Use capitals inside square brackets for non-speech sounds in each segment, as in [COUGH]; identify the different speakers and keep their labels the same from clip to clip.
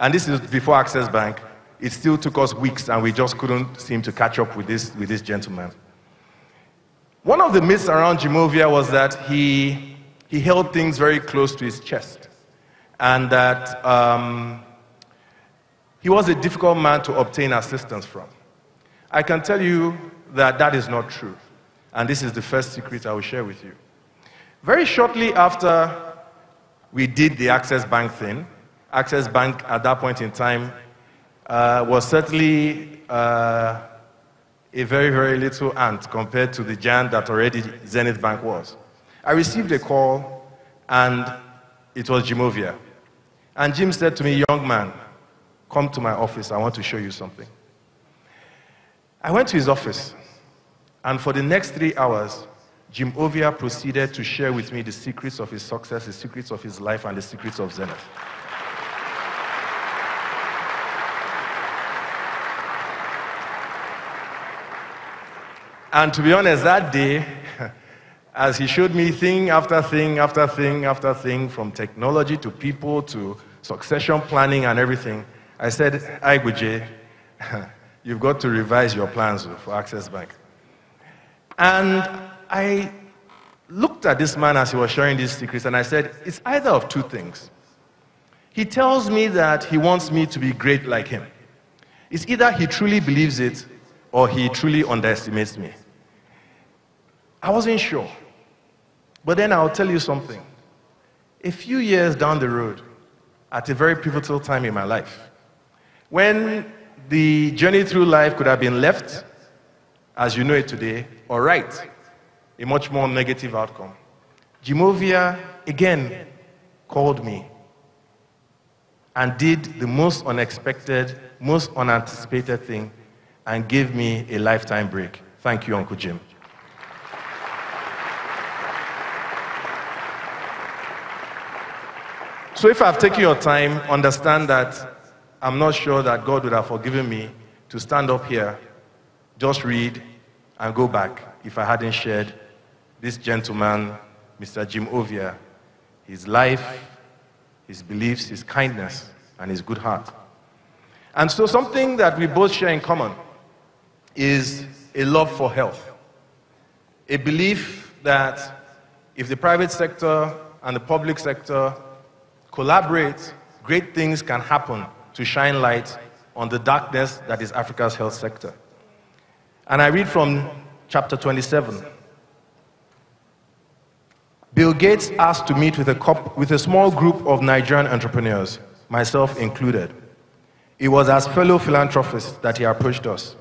Speaker 1: and this is before Access Bank, it still took us weeks and we just couldn't seem to catch up with this, with this gentleman. One of the myths around Jim Ovia was that he, he held things very close to his chest and that um, he was a difficult man to obtain assistance from. I can tell you that that is not true. And this is the first secret I will share with you. Very shortly after we did the Access Bank thing, Access Bank at that point in time uh, was certainly uh, a very, very little ant compared to the giant that already Zenith Bank was. I received a call, and it was Jim Ovia. And Jim said to me, Young man, come to my office. I want to show you something. I went to his office, and for the next three hours, Jim Ovia proceeded to share with me the secrets of his success, the secrets of his life, and the secrets of Zenith. And to be honest, that day, [LAUGHS] as he showed me thing after thing after thing after thing, from technology to people to succession planning and everything, I said, Aigboje, [LAUGHS] you've got to revise your plans oh, for Access Bank. And I looked at this man as he was sharing these secrets and I said, it's either of two things. He tells me that he wants me to be great like him. It's either he truly believes it or he truly underestimates me. I wasn't sure. But then I'll tell you something. A few years down the road, at a very pivotal time in my life, when the journey through life could have been left as you know it today, or right, a much more negative outcome. Jim Ovia again called me and did the most unexpected, most unanticipated thing and gave me a lifetime break. Thank you, Uncle Jim. So if I've taken your time, understand that I'm not sure that God would have forgiven me to stand up here, just read, and go back if I hadn't shared this gentleman, Mr. Jim Ovia, his life, his beliefs, his kindness, and his good heart. And so, something that we both share in common is a love for health, a belief that if the private sector and the public sector collaborate, great things can happen to shine light on the darkness that is Africa's health sector. And I read from chapter 27. Bill Gates asked to meet with a, with a small group of Nigerian entrepreneurs, myself included. It was as fellow philanthropists that he approached us.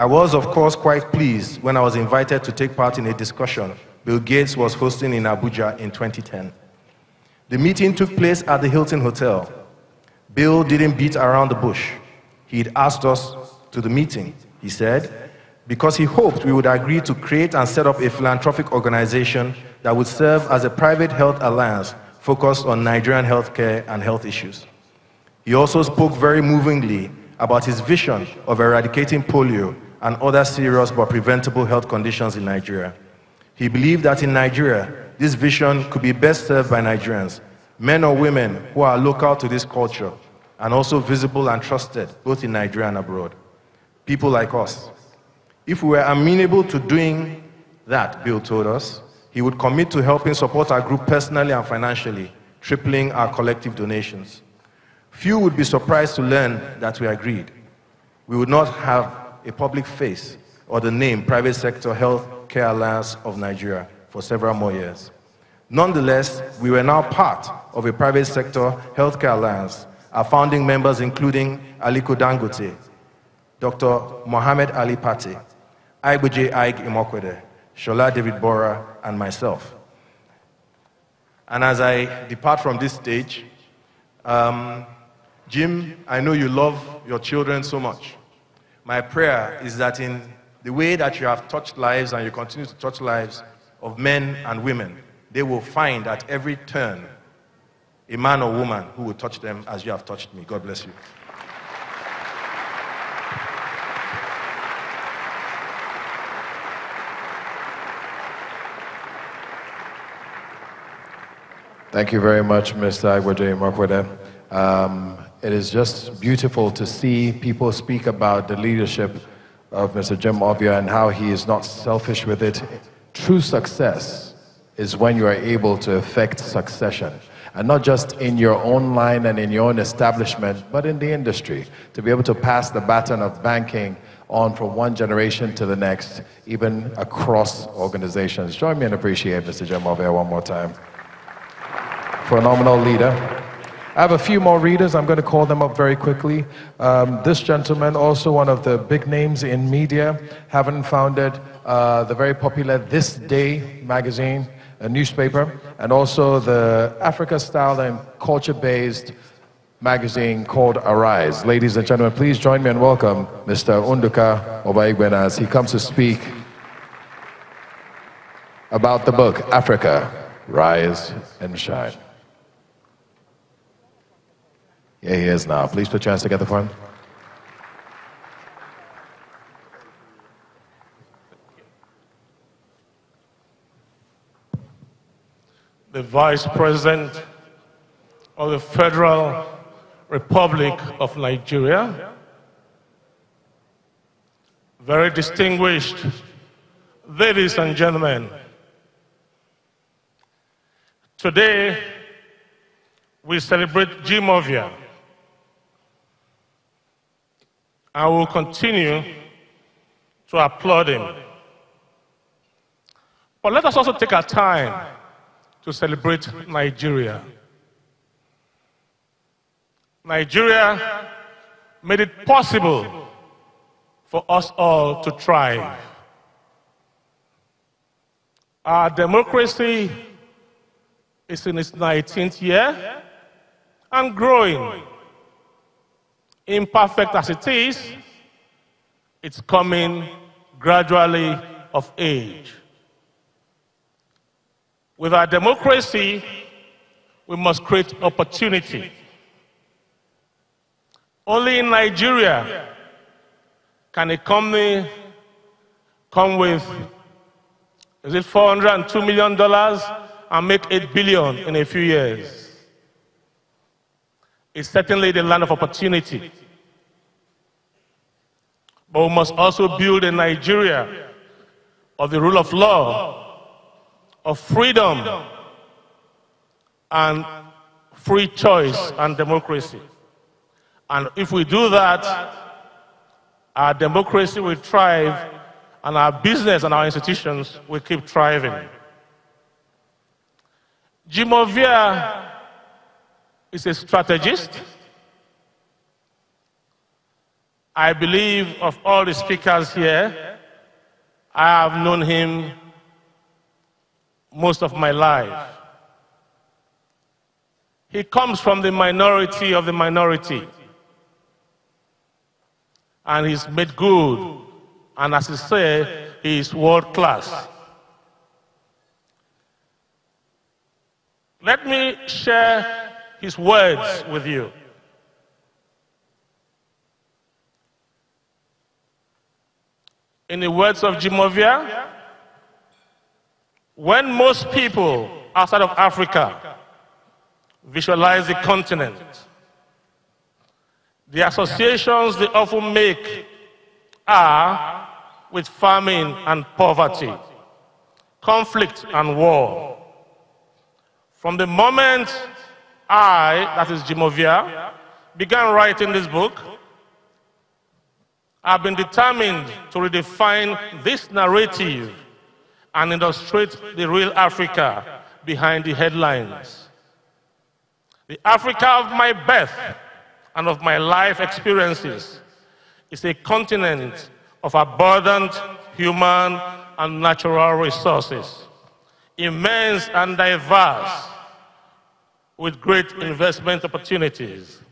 Speaker 1: I was, of course, quite pleased when I was invited to take part in a discussion Bill Gates was hosting in Abuja in 2010. The meeting took place at the Hilton Hotel. Bill didn't beat around the bush. He'd asked us to the meeting. He said, because he hoped we would agree to create and set up a philanthropic organization that would serve as a private health alliance focused on Nigerian healthcare and health issues. He also spoke very movingly about his vision of eradicating polio and other serious but preventable health conditions in Nigeria. He believed that in Nigeria, this vision could be best served by Nigerians, men or women who are local to this culture and also visible and trusted both in Nigeria and abroad. People like us. If we were amenable to doing that, Bill told us, he would commit to helping support our group personally and financially, tripling our collective donations. Few would be surprised to learn that we agreed. We would not have a public face or the name Private Sector Health Care Alliance of Nigeria for several more years. Nonetheless, we were now part of a private sector healthcare alliance, our founding members including Aliko Dangote, Dr. Mohammed Ali Pate, Aigboje Aig-Imoukhuede, Shola David-Borha, and myself. And as I depart from this stage, um, Jim, I know you love your children so much. My prayer is that in the way that you have touched lives and you continue to touch lives of men and women, they will find at every turn a man or woman who will touch them as you have touched me. God bless you.
Speaker 2: Thank you very much, Mr. Aig-Imoukhuede. Um, it is just beautiful to see people speak about the leadership of Mr. Jim Ovia and how he is not selfish with it. True success is when you are able to effect succession. And not just in your own line and in your own establishment, but in the industry. To be able to pass the baton of banking on from one generation to the next, even across organizations. Join me in appreciating Mr. Jim Ovia one more time. Phenomenal leader. I have a few more readers. I'm going to call them up very quickly. Um, this gentleman, also one of the big names in media, having founded uh, the very popular This Day magazine, a newspaper, and also the Africa style and culture based magazine called Arise. Ladies and gentlemen, please join me and welcome Mr. Nduka Obaigbena as he comes to speak about the book Africa, Rise and Shine. He is now. Please put your hands together for him.
Speaker 3: The Vice President of the Federal Republic of Nigeria, very distinguished ladies and gentlemen, today we celebrate Jim Ovia I will continue to applaud him. But let us also take our time to celebrate Nigeria. Nigeria made it possible for us all to thrive. Our democracy is in its 19th year and growing imperfect as it is, it's coming gradually of age. With our democracy, we must create opportunity. Only in Nigeria can a company come with, is it $402 million and make 8 billion in a few years. It's certainly the land of opportunity. But we must also build a Nigeria of the rule of law, of freedom, and free choice and democracy. And if we do that, our democracy will thrive and our business and our institutions will keep thriving. Jim Ovia is a strategist. I believe of all the speakers here, I have known him most of my life. He comes from the minority of the minority. And he's made good. And as he said, he is world class. Let me share his words with you. In the words of Jim Ovia, when most people outside of Africa visualize the continent, the associations they often make are with famine and poverty, conflict and war. From the moment I, that is Jim Ovia, began writing this book, I've been determined to redefine this narrative and illustrate the real Africa behind the headlines. The Africa of my birth and of my life experiences is a continent of abundant human and natural resources, immense and diverse with great investment opportunities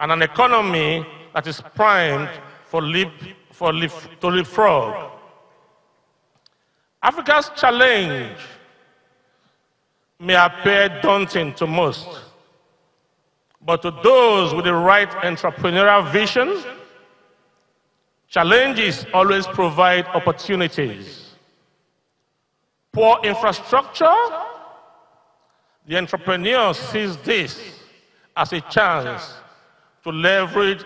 Speaker 3: and an economy that is primed for, leap, for leap, to leapfrog. Africa's challenge may appear daunting to most, but to those with the right entrepreneurial vision, challenges always provide opportunities. Poor infrastructure the entrepreneur sees this as a chance to leverage